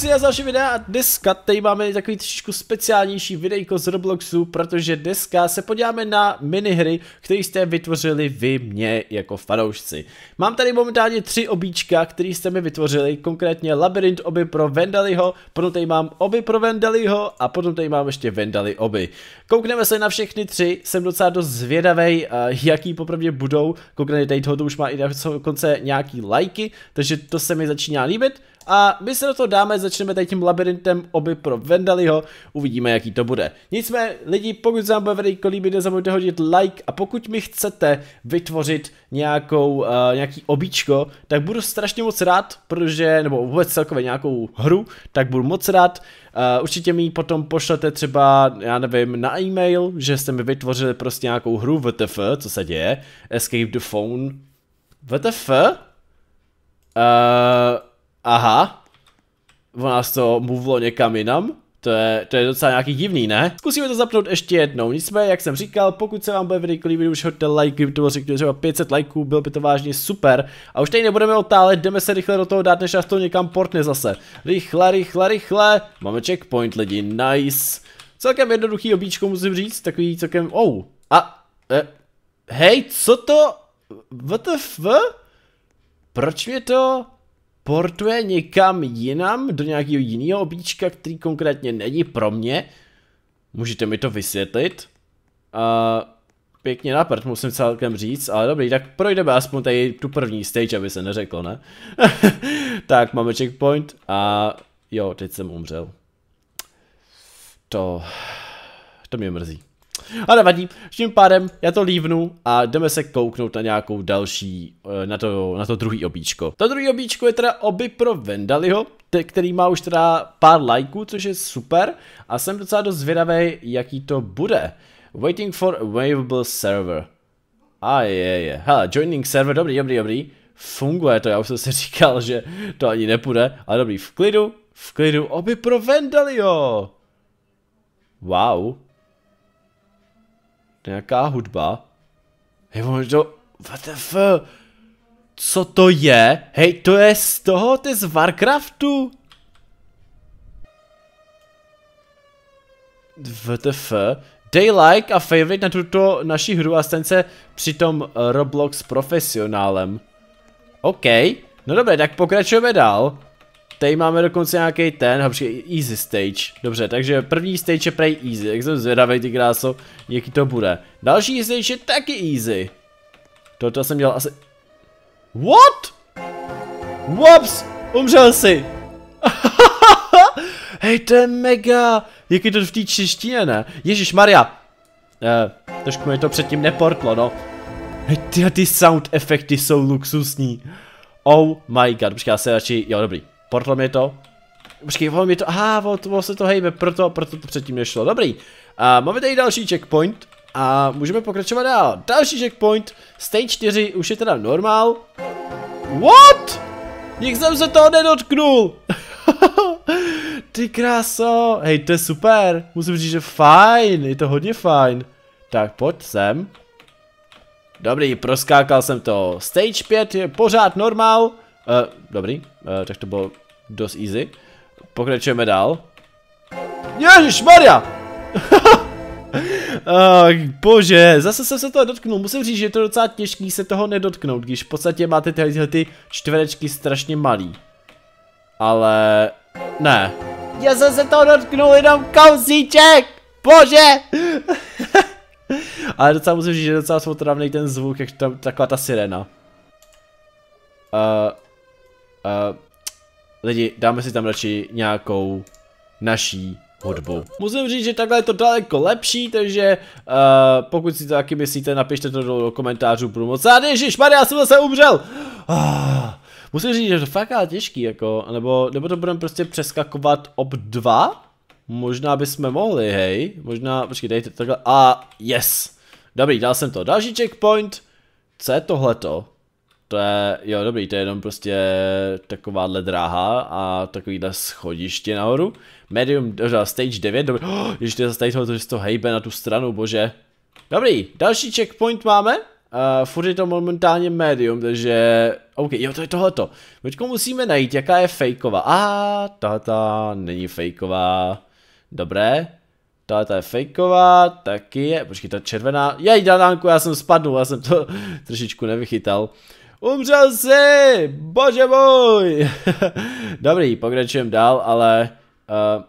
si na další videa a dneska tady máme takový trošičku speciálnější videjko z Robloxu, protože dneska se podíváme na minihry, které jste vytvořili vy mě jako fanoušci. Mám tady momentálně tři obíčka, které jste mi vytvořili, konkrétně Labyrint oby pro Vendaliho, potom tady mám oby pro Vendaliho a potom tady mám ještě Vendali oby. Koukneme se na všechny tři, jsem docela dost zvědavý, jaký popravdě budou, konkrétně tady tohoto už má i na konce nějaký lajky, takže to se mi začíná líbit. A my se do toho dáme, začneme tady tím labirintem oby pro Vendaliho, uvidíme jaký to bude. Nicméně lidi, pokud se vám bude videjko líbit, nezapomeňte hodit like a pokud mi chcete vytvořit nějakou, uh, nějaký obíčko, tak budu strašně moc rád, protože, nebo vůbec celkově nějakou hru, tak budu moc rád. Uh, určitě mi potom pošlete třeba, já nevím, na e-mail, že jste mi vytvořili prostě nějakou hru VTF, co se děje, Escape the Phone, VTF? Uh, Aha. U nás to mluvilo někam jinam. To je, to je docela nějaký divný, ne? Zkusíme to zapnout ještě jednou. Nicméně, jak jsem říkal, pokud se vám bude video líbit, už hoďte like, kdyby to řekněme třeba 500 lajků, bylo by to vážně super. A už tady nebudeme otálet, jdeme se rychle do toho dát, než nás to někam portne zase. Rychle, rychle, rychle. Máme checkpoint lidi, nice. Celkem jednoduchý obíčko musím říct, takový celkem, oh. A, eh, hej, co to? WTF? Proč mě to portuje někam jinam, do nějakého jiného obíčka, který konkrétně není pro mě. Můžete mi to vysvětlit? Uh, pěkně naprt, musím celkem říct, ale dobrý, tak projdeme aspoň tady tu první stage, aby se neřeklo, ne? tak, máme checkpoint a jo, teď jsem umřel. To, to mě mrzí. A nevadí, tím pádem já to lívnu a jdeme se kouknout na nějakou další, eh, na to, na to druhý obíčko. To druhý obíčko je teda oby pro Vendaliho, který má už teda pár lajků, což je super a jsem docela dost zvědavý, jaký to bude. Waiting for available server. A je, je. Hele, joining server, dobrý, dobrý, dobrý. Funguje to, já už jsem si říkal, že to ani nepůjde, ale dobrý, v klidu, v klidu, oby pro Vendalio. Wow, Nějaká hudba. Hej, to... What the f... Co to je? Hej, to je z toho, to je z Warcraftu? WTF. Dej like a favorite na tuto naši hru a staň se přitom Roblox profesionálem. OK. No dobré, tak pokračujeme dál. Tady máme dokonce nějaký ten, počkej, easy stage. Dobře, takže první stage je prej easy, jak jsem zvědavý ty kráso, jaký to bude. Další stage je taky easy. Toto jsem dělal asi... What? Whoops! Umřel si! Hej, to je mega! Jak je to v té češtině, ne? Ježíš Maria! Eh, trošku mi to předtím neportlo, no. Hej, ty, ty sound efekty jsou luxusní. Oh my god, počkej, já se radši, jo dobrý, Portlo mi to. Počkej, ono mi to, aha, ono se to hejbe, proto, proto to předtím nešlo. Dobrý. A máme tady další checkpoint. A můžeme pokračovat dál. Další checkpoint. Stage 4 už je teda normál. What? Nik jsem se toho nedotknul. Ty kráso. Hej, to je super. Musím říct, že fajn. Je to hodně fajn. Tak pojď sem. Dobrý, proskákal jsem to. Stage 5 je pořád normál. Uh, dobrý, uh, tak to bylo dost easy. Pokračujeme dál. Ježíš Maria! oh, bože, zase jsem se toho dotknul. Musím říct, že je to docela těžký se toho nedotknout, když v podstatě máte tyhle ty čtverečky strašně malý. Ale ne. Já jsem se toho dotknul jenom kousíček! Bože! Ale docela musím říct, že je docela svotravný ten zvuk, jak tam taková ta sirena. Uh, uh, lidi, dáme si tam radši nějakou naší hudbu. Musím říct, že takhle je to daleko lepší, takže uh, pokud si to taky myslíte, napište to do, do komentářů, budu moc rád. Maria, já jsem zase umřel! Uh, musím říct, že to fakt ale těžký, jako, nebo, nebo to budeme prostě přeskakovat ob 2? Možná bychom mohli, hej, možná, počkej, dejte takhle, a yes! Dobrý, dal jsem to. Další checkpoint. Co je tohleto? To je, jo dobrý, to je jenom prostě takováhle dráha a takovýhle schodiště nahoru. Medium, dobře, stage 9, dobrý, oh, když to zase to, že to hejbe na tu stranu, bože. Dobrý, další checkpoint máme. Uh, furt je to momentálně medium, takže OK, jo, to je tohleto. Teďko musíme najít, jaká je fejková. A ta není fejková. Dobré. Tahle je fejková, taky je, počkej, ta červená, jej danánku, já jsem spadnul, já jsem to trošičku nevychytal. Umřel jsi, bože můj. Dobrý, pokračujeme dál, ale, uh,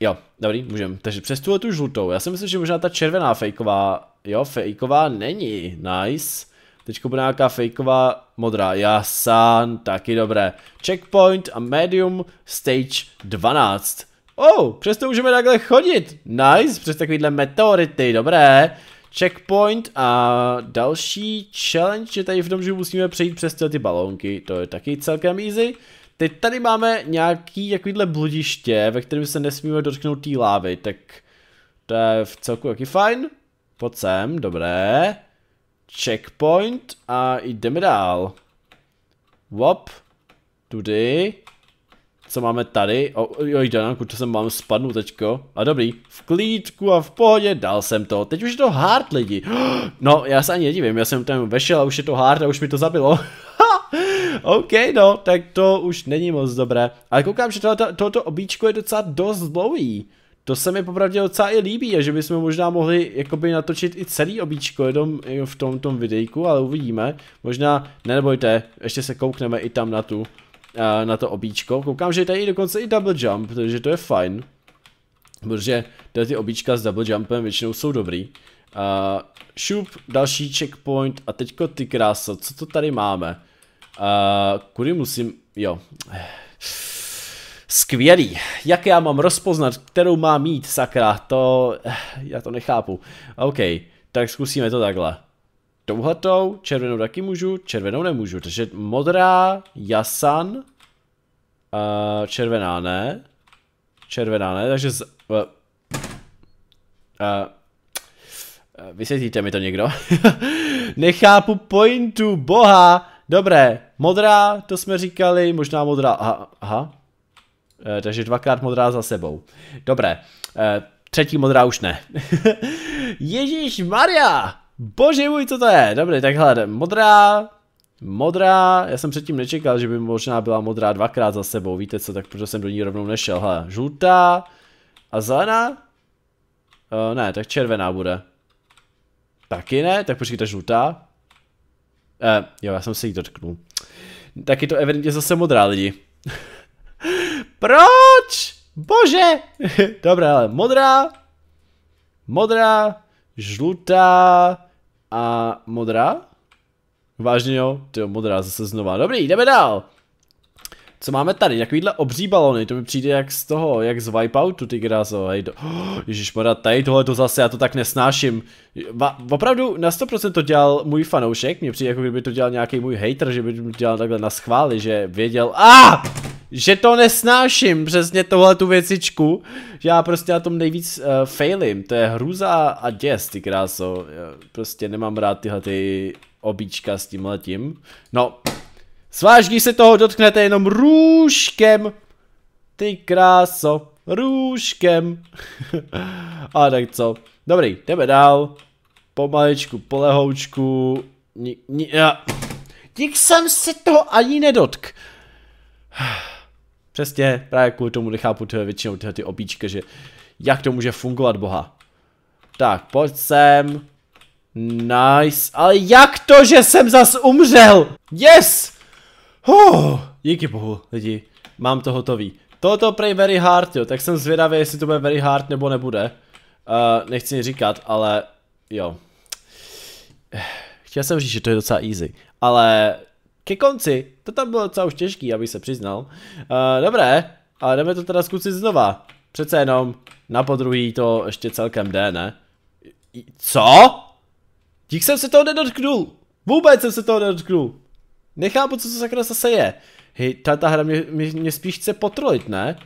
jo, dobrý, můžem. Takže přes tuhle tu žlutou, já si myslím, že možná ta červená fejková, jo, fejková není, nice. Teďko bude nějaká fejková modrá, jasan, taky dobré. Checkpoint a medium stage 12. Oh, přesto můžeme takhle chodit. Nice, přes takovýhle meteority, dobré. Checkpoint a další challenge je tady v tom, že musíme přejít přes ty balónky. To je taky celkem easy. Teď tady máme nějaký takovýhle bludiště, ve kterém se nesmíme dotknout té lávy, tak to je v celku jaký fajn. Pojď sem, dobré. Checkpoint a jdeme dál. Wop. Tudy. Co máme tady? O, jo, Danku, to jsem mám spadnu teďko. A dobrý, v klíčku a v pohodě, dal jsem to. Teď už je to hard lidi. No, já se ani nedivím, já jsem tam vešel a už je to hard a už mi to zabilo. OK, no, tak to už není moc dobré. Ale koukám, že tohoto, tohoto obíčko je docela dost dlouhý. To se mi popravdě docela i líbí a že bychom možná mohli jakoby natočit i celý obíčko jenom v tom, tom videjku, ale uvidíme. Možná, ne nebojte, ještě se koukneme i tam na tu na to obíčko. Koukám, že je tady dokonce i double jump, takže to je fajn. Protože tyhle ty obíčka s double jumpem většinou jsou dobrý. Uh, šup, další checkpoint a teďko ty kráso, co to tady máme? Uh, kudy musím, jo. Skvělý. Jak já mám rozpoznat, kterou mám mít, sakra, to, já to nechápu. OK, tak zkusíme to takhle touhletou, červenou taky můžu, červenou nemůžu, takže modrá, jasan, uh, červená ne, červená ne, takže z, uh, uh, vysvětlíte mi to někdo. Nechápu pointu, boha, dobré, modrá, to jsme říkali, možná modrá, aha, aha. Uh, takže dvakrát modrá za sebou. Dobré, uh, třetí modrá už ne. Ježíš Maria, Bože můj, co to je? Dobrý, tak hele, modrá, modrá, já jsem předtím nečekal, že by možná byla modrá dvakrát za sebou, víte co, tak proto jsem do ní rovnou nešel, hele, žlutá a zelená? Uh, ne, tak červená bude. Taky ne, tak počkejte, žlutá. Uh, jo, já jsem se jí dotknul. Tak je to evidentně zase modrá lidi. Proč? Bože! Dobré, ale modrá, modrá, žlutá a modrá? Vážně jo? Ty modrá zase znova. Dobrý, jdeme dál. Co máme tady? Takovýhle obří balony, to mi přijde jak z toho, jak z Wipeoutu, ty kráso, hej, do... oh, ježišmarja, tady tohle to zase, já to tak nesnáším. Va, opravdu na 100% to dělal můj fanoušek, mně přijde jako kdyby to dělal nějaký můj hater, že by to dělal takhle na schvály, že věděl, a ah! Že to nesnáším, přesně tohle tu věcičku, že já prostě na tom nejvíc uh, failím, to je hruza a děs, ty kráso, já prostě nemám rád tyhle ty obíčka s tím letím. No, zvlášť když se toho dotknete jenom růžkem, ty kráso, růžkem. a tak co, dobrý, jdeme dál, pomaličku, polehoučku, ni, ni, já... Dík jsem se toho ani nedotk. Přesně, právě kvůli tomu nechápu tyhle většinou tyhle ty obíčky, že jak to může fungovat boha. Tak, pojď sem. Nice, ale jak to, že jsem zas umřel? Yes! Oh, díky bohu, lidi, mám to hotový. Toto prej very hard, jo, tak jsem zvědavý, jestli to bude very hard nebo nebude. Uh, nechci říkat, ale jo. Chtěl jsem říct, že to je docela easy, ale ke konci, to tam bylo docela už těžký, aby se přiznal. Uh, dobré, ale jdeme to teda zkusit znova. Přece jenom na podruhý to ještě celkem jde, ne? Co? Dík jsem se toho nedotknul. Vůbec jsem se toho nedotknul. Nechápu, co to sakra zase je. Hej, ta, ta hra mě, mě, mě spíš chce potrolit, ne?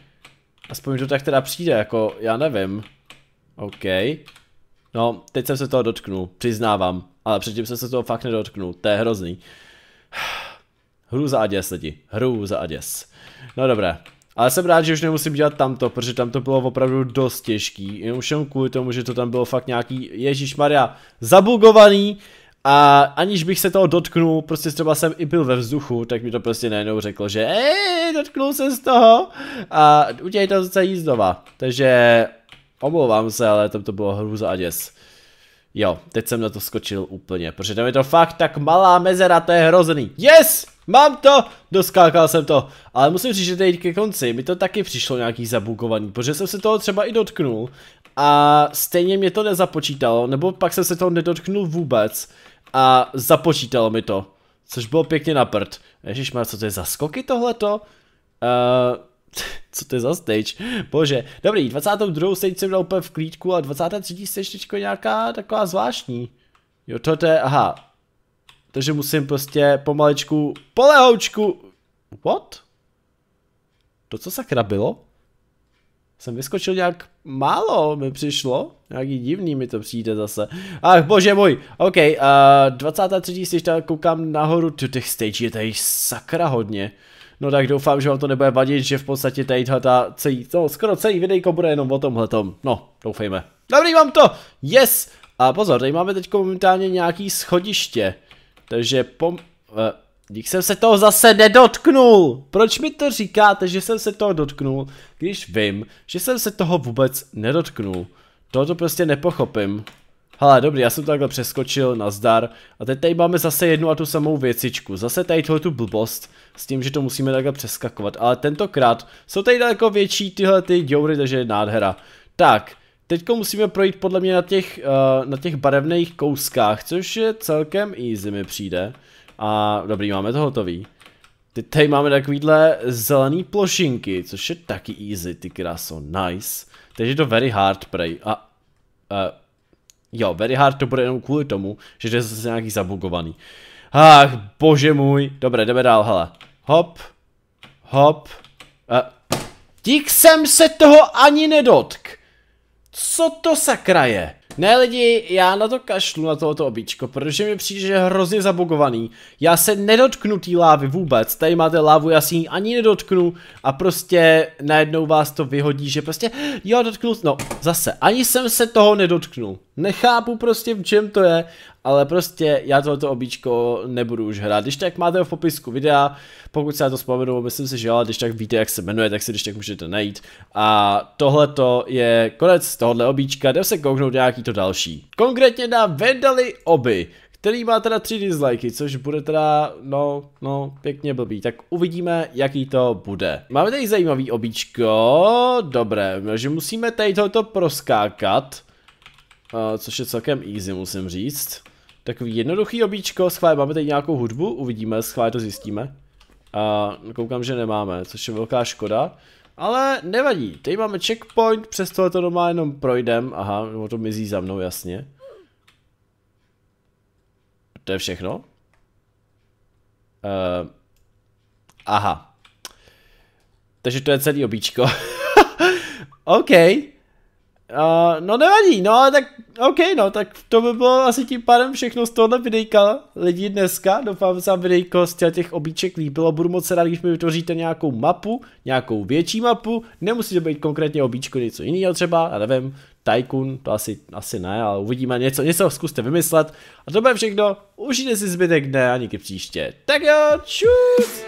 Aspoň to tak teda přijde, jako, já nevím. OK. No, teď jsem se toho dotknul, přiznávám. Ale předtím jsem se toho fakt nedotknul, to je hrozný. Hrůza a děs lidi, hrůza a děs. No dobré, ale jsem rád, že už nemusím dělat tamto, protože tam to bylo opravdu dost těžký. Jenom všem kvůli tomu, že to tam bylo fakt nějaký, Ježíš Maria, zabugovaný. a aniž bych se toho dotknul, prostě třeba jsem i byl ve vzduchu, tak mi to prostě najednou řeklo, že ej, dotknul se z toho a udělej to zase jízdova. Takže omlouvám se, ale tam to bylo hrůza a děs. Jo, teď jsem na to skočil úplně, protože tam je to fakt tak malá mezera, to je hrozný. Yes! Mám to! Doskákal jsem to. Ale musím říct, že teď ke konci mi to taky přišlo nějaký zabugovaný, protože jsem se toho třeba i dotknul a stejně mě to nezapočítalo, nebo pak jsem se toho nedotknul vůbec a započítalo mi to, což bylo pěkně na prd. Ježišmar, co to je za skoky tohleto? Uh, co to je za stage? Bože, dobrý, 22. stage jsem dal úplně v klíčku a 23. stage teďko nějaká taková zvláštní. Jo, to je, aha. Takže musím prostě pomalečku, polehoučku. What? To co sakra bylo? Jsem vyskočil nějak málo, mi přišlo. Nějaký divný mi to přijde zase. Ach, bože můj. OK, uh, 23. stage, koukám nahoru. Těch stage je tady sakra hodně. No tak doufám, že vám to nebude vadit, že v podstatě tady ta celý, no, skoro celý videjko bude jenom o tomhletom. No, doufejme. Dobrý, mám to! Yes! A pozor, tady máme teď momentálně nějaký schodiště. Takže pom... Uh, Dík jsem se toho zase nedotknul. Proč mi to říkáte, že jsem se toho dotknul, když vím, že jsem se toho vůbec nedotknul? Tohoto prostě nepochopím. Hele, dobrý, já jsem to takhle přeskočil, nazdar. A teď tady máme zase jednu a tu samou věcičku. Zase tady tohle tu blbost s tím, že to musíme takhle přeskakovat. Ale tentokrát jsou tady daleko větší tyhle ty děury, takže je nádhera. Tak, teďko musíme projít podle mě na těch, uh, na těch barevných kouskách, což je celkem easy mi přijde. A dobrý, máme to hotový. Teď tady máme takovýhle zelený plošinky, což je taky easy, ty kráso, nice. Takže je to very hard pray. A, uh, jo, very hard to bude jenom kvůli tomu, že je zase nějaký zabugovaný. Ach, bože můj. Dobré, jdeme dál, hele. Hop, hop. Uh, dík jsem se toho ani nedotk. Co to sakra je? Ne lidi, já na to kašlu, na tohoto obíčko, protože mi přijde, že je hrozně zabugovaný. Já se nedotknu té lávy vůbec, tady máte lávu, já si ji ani nedotknu a prostě najednou vás to vyhodí, že prostě, jo, dotknu, no, zase, ani jsem se toho nedotknul. Nechápu prostě v čem to je, ale prostě já tohoto obíčko nebudu už hrát. Když tak máte v popisku videa, pokud se na to vzpomenu, myslím si, že jo, když tak víte, jak se jmenuje, tak si když tak můžete najít. A tohleto je konec tohohle obíčka, jde se kouknout nějaký to další. Konkrétně na Vendali oby, který má teda tři dislikey, což bude teda, no, no, pěkně blbý. Tak uvidíme, jaký to bude. Máme tady zajímavý obíčko, dobré, že musíme tady tohoto proskákat. Což je celkem easy, musím říct. Takový jednoduchý obíčko, schválně máme tady nějakou hudbu, uvidíme, schválně to zjistíme. A koukám, že nemáme, což je velká škoda. Ale nevadí, tady máme checkpoint, přes tohle to doma jenom projdem, aha, nebo to mizí za mnou, jasně. To je všechno? Uh, aha. Takže to je celý obíčko. OK. Uh, no nevadí, no tak OK, no tak to by bylo asi tím pádem všechno z tohohle videjka lidi dneska. Doufám, že se vám videjko z těch obíček líbilo. Budu moc rád, když mi vytvoříte nějakou mapu, nějakou větší mapu. Nemusí to být konkrétně obíčko, něco jiného třeba, já nevím, Tycoon, to asi, asi ne, ale uvidíme něco, něco zkuste vymyslet. A to bude všechno, užijte si zbytek dne a díky příště. Tak jo, čus!